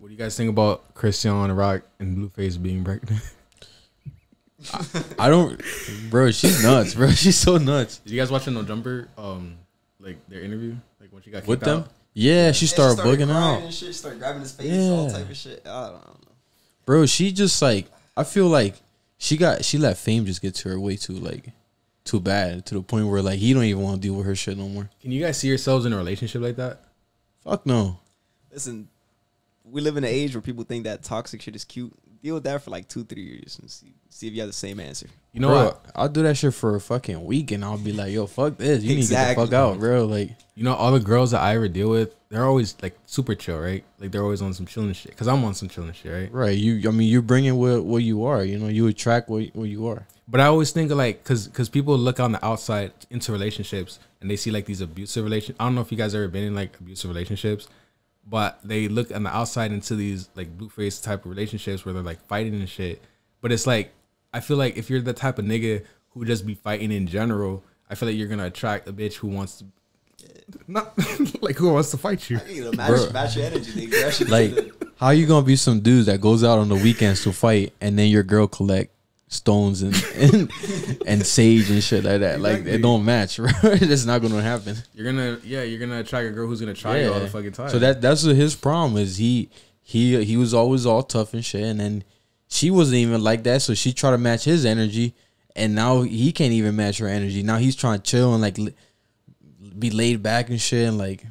What do you guys think about Crisean Rock and Blueface being pregnant? I don't, bro. She's nuts, bro. She's so nuts Did you guys watch No Jumper? Um, like their interview, like when she got kicked with them. out? Yeah, she Yeah, started started bugging out, and shit. She started grabbing his face, all type of shit. I don't know. bro. She just like I feel like she got she let fame just get to her way too like too bad to the point where like he don't even want to deal with her shit no more. Can you guys see yourselves in a relationship like that? Fuck no. Listen, we live in an age where people think that toxic shit is cute. Deal with that for like two, three years and see, see if you have the same answer. You know bro, what? I'll do that shit for a fucking week and I'll be like, yo, fuck this. You need to get the fuck out, bro. Like, You know, all the girls that I ever deal with, they're always like super chill, right? Like they're always on some chilling shit. Cause I'm on some chilling shit, right? right? You, I mean, you're bringing what what you are. You know, you attract what what you are. But I always think of like, cause cause people look on the outside into relationships and they see like these abusive relation. I don't know if you guys ever been in like abusive relationships, but they look on the outside into these like blueface type of relationships where they're like fighting and shit. But it's like, I feel like if you're the type of nigga who just be fighting in general, I feel like you're gonna attract a bitch who wants to, not like who wants to fight you. You know, match, match your energy, nigga. That shit is Like, good. how you gonna be some dudes that goes out on the weekends to fight and then your girl collect stones and and, and sage and shit like that? Like, Exactly. it don't match, Right? It's not gonna happen. You're gonna, yeah, you're gonna attract a girl who's gonna try you all the fucking time. So that that's what his problem is. He he he was always all tough and shit, and then she wasn't even like that. So she tried to match his energy, and now he can't even match her energy. Now he's trying to chill and like be laid back and shit, and like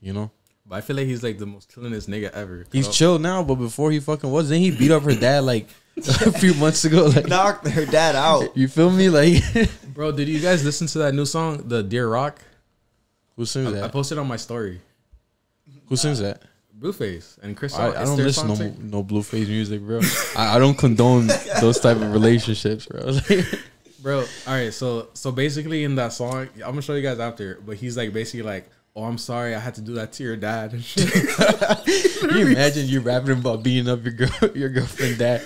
you know But I feel like he's like the most chillingest nigga ever. he's chill now. But before he fucking was, then he beat up her dad like a few months ago. Like knocked her dad out. you feel me? Like Bro, did you guys listen to that new song, the Dear Rock? who sings I, I posted on my story. Who sings that? Blueface and Chris. I, I don't listen song no no Blueface music, bro. I, I don't condone those type of relationships, bro. Bro, all right, so so basically in that song, I'm gonna show you guys after, but he's like basically like, "Oh, I'm sorry, I had to do that to your dad." Can you imagine you rapping about beating up your girl, your girlfriend dad?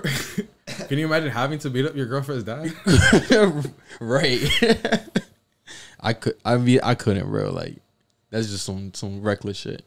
Can you imagine having to beat up your girlfriend's dad? right. I could. I mean, I couldn't, bro. Like, that's just some some reckless shit.